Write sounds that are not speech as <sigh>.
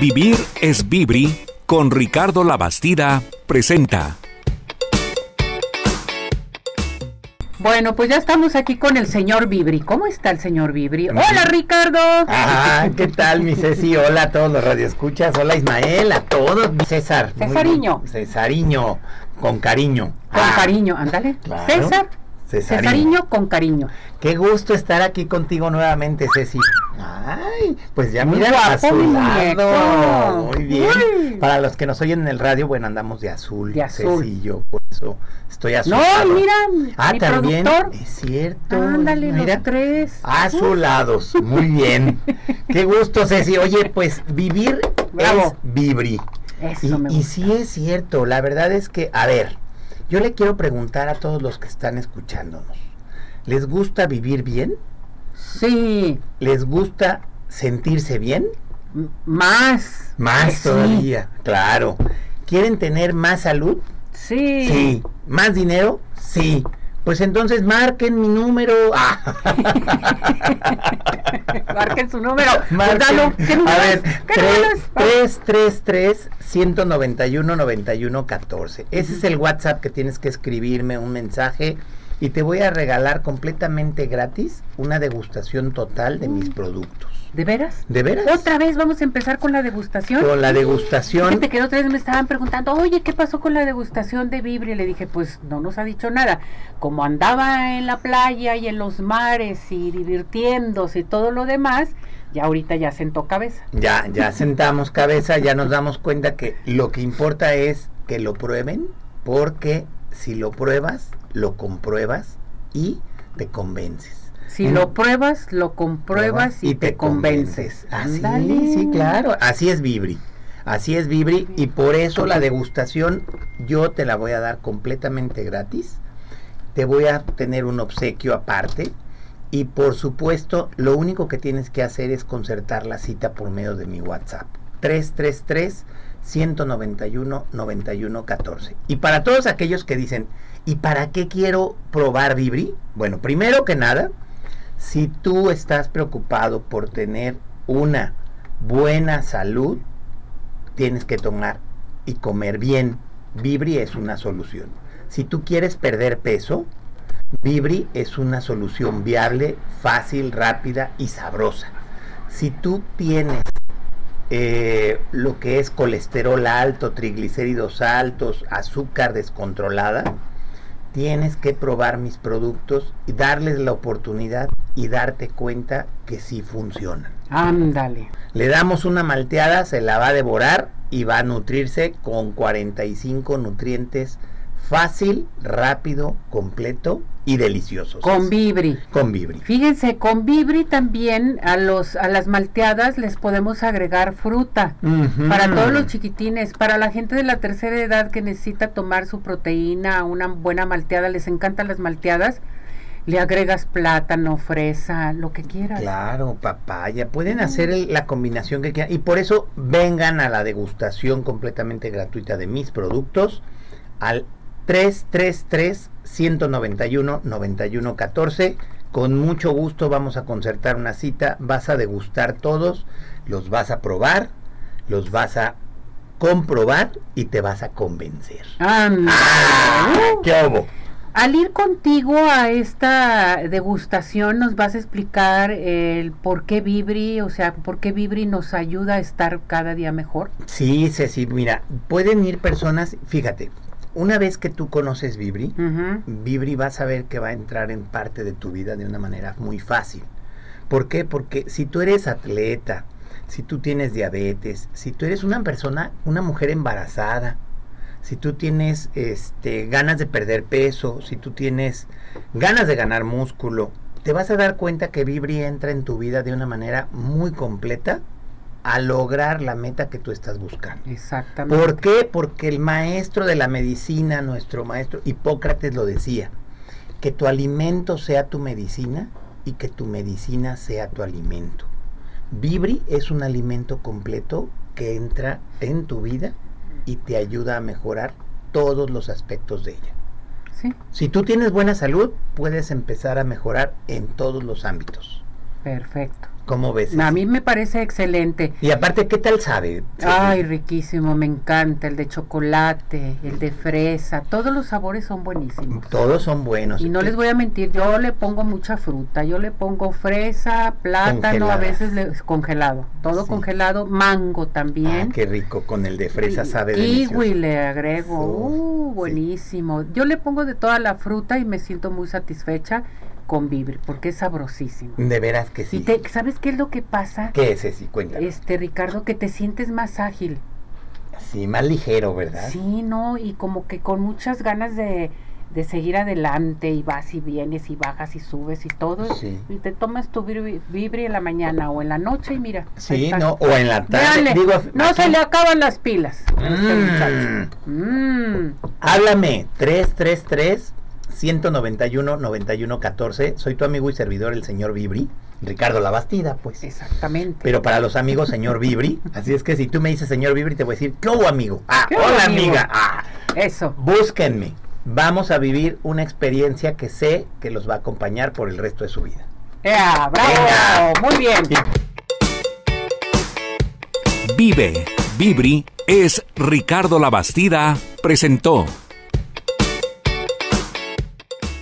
Vivir es Vibri con Ricardo Labastida presenta. Bueno, pues ya estamos aquí con el señor Vibri. ¿Cómo está el señor Vibri? Hola, Ricardo. Ah, ¿qué tal, mi Ceci? Hola a todos los radioescuchas. Hola, Ismael, a todos. César. Cesariño. Cesariño, con cariño. Con Ah, cariño, ándale. claro. César. Cesariño. Cesariño con cariño. Qué gusto estar aquí contigo nuevamente, Ceci. Ay, pues ya mira a su lado. Muy bien. Uy. Para los que nos oyen en el radio, bueno, andamos de azul. De azul. Ceci y yo, por eso estoy azul. No, mira, Ah, mi también. productor. Es cierto. Ándale, mira. los tres. Azulados, muy bien. <laughs> Qué gusto, Ceci. Oye, pues vivir Bravo. es vibri. Eso Y, me y gusta. sí es cierto, la verdad es que, a ver, yo le quiero preguntar a todos los que están escuchándonos, ¿les gusta vivir bien? Sí, ¿Les gusta sentirse bien? m- más. Más Sí. todavía, claro. ¿Quieren tener más salud? Sí. Sí. ¿Más dinero? Sí. Pues entonces marquen mi número. Ah. <laughs> Marquen su número. <laughs> Marquen. Pues. ¿Qué número A ver, ¿Qué número es? 333 191 91 14. Ese es el WhatsApp que tienes que escribirme un mensaje y te voy a regalar completamente gratis una degustación total de mis productos. ¿De veras? ¿De veras? Otra vez vamos a empezar con la degustación. Con la degustación. Fíjate que otra vez me estaban preguntando, oye, ¿qué pasó con la degustación de Vibri? Le dije, pues no nos ha dicho nada. Como andaba en la playa y en los mares y divirtiéndose y todo lo demás, ya ahorita ya sentó cabeza. Ya, ya <laughs> sentamos cabeza, ya nos damos cuenta que lo que importa es que lo prueben, porque si lo pruebas, lo compruebas y te convences. Si lo pruebas, lo compruebas y, te, convences. Ándale. sí, claro. Así es Vibri. Así es Vibri. Y por eso la degustación yo te la voy a dar completamente gratis. Te voy a tener un obsequio aparte. Y por supuesto, lo único que tienes que hacer es concertar la cita por medio de mi WhatsApp. 333 191 91 14. Y para todos aquellos que dicen, ¿y para qué quiero probar Vibri? Bueno, primero que nada, si tú estás preocupado por tener una buena salud, tienes que tomar y comer bien. Vibri es una solución. Si tú quieres perder peso, Vibri es una solución viable, fácil, rápida y sabrosa. Si tú tienes eh, lo que es colesterol alto, triglicéridos altos, azúcar descontrolada, tienes que probar mis productos y darles la oportunidad y darte cuenta que sí funcionan. Ándale. Le damos una malteada, se la va a devorar y va a nutrirse con 45 nutrientes fácil, rápido, completo y delicioso. Con Vibri. Con Vibri. Fíjense, con Vibri también a los a las malteadas les podemos agregar fruta. Para todos los chiquitines, para la gente de la tercera edad que necesita tomar su proteína, una buena malteada, les encantan las malteadas, le agregas plátano, fresa, lo que quieras. Claro, papaya. Pueden hacer el- la combinación que quieran. Y por eso vengan a la degustación completamente gratuita de mis productos al 333 191 91 14. Con mucho gusto vamos a concertar una cita. Vas a degustar todos, los vas a probar, los vas a comprobar y te vas a convencer. ¡Ah! ¡Qué obo! Al ir contigo a esta degustación nos vas a explicar el por qué Vibri, o sea, por qué Vibri nos ayuda a estar cada día mejor. Sí, Ceci, mira, pueden ir personas, fíjate, una vez que tú conoces Vibri. Vibri vas a ver que va a entrar en parte de tu vida de una manera muy fácil. ¿Por qué? Porque si tú eres atleta, si tú tienes diabetes, si tú eres una persona, una mujer embarazada, si tú tienes este, ganas de perder peso, si tú tienes ganas de ganar músculo, te vas a dar cuenta que Vibri entra en tu vida de una manera muy completa a lograr la meta que tú estás buscando. Exactamente. ¿Por qué? Porque el maestro de la medicina, nuestro maestro Hipócrates lo decía, que tu alimento sea tu medicina y que tu medicina sea tu alimento. Vibri es un alimento completo que entra en tu vida y te ayuda a mejorar todos los aspectos de ella. Sí, Si tú tienes buena salud, puedes empezar a mejorar en todos los ámbitos. perfecto. ¿Cómo ves? A mí me parece excelente. Y aparte, ¿qué tal sabe? Ay, riquísimo, me encanta. El de chocolate, el de fresa, todos los sabores son buenísimos. Todos son buenos. Y no les voy a mentir, yo le pongo mucha fruta. Yo le pongo fresa, plátano, a veces le- congelado. Todo Sí. congelado, mango Ah, también. qué rico, con el de fresa sabe Kiwi delicioso. le agrego. Oh, Uh, sí. buenísimo. Yo le pongo de toda la fruta y me siento muy satisfecha con Vibri porque es sabrosísimo. De veras que Y sí. te, ¿sabes qué es lo que pasa? ¿Qué es ese? Cuéntame. Este, Ricardo, que te sientes más ágil. Sí, más ligero, ¿verdad? Sí, no, y como que con muchas ganas de, de seguir adelante y vas y vienes y bajas y subes y todo. Sí. Y te tomas tu vibri, en la mañana o en la noche y mira. Sí, no, o en la tarde. Digo, no aquí- se le acaban las pilas. a este Mm. Mm. Háblame, 333 191 91 14. Soy tu amigo y servidor, el señor Vibri. Ricardo Labastida, pues. Exactamente. Pero para los amigos, señor Vibri. Así es que si tú me dices señor Vibri, te voy a decir, ¿qué hubo, amigo? Ah, ¿Qué hubo, hola, amigo? amiga. Ah, Eso. búsquenme. Vamos a vivir una experiencia que sé que los va a acompañar por el resto de su vida. ¡Ea, bravo! Venga. Muy bien. Vive, Vibri es Ricardo Labastida presentó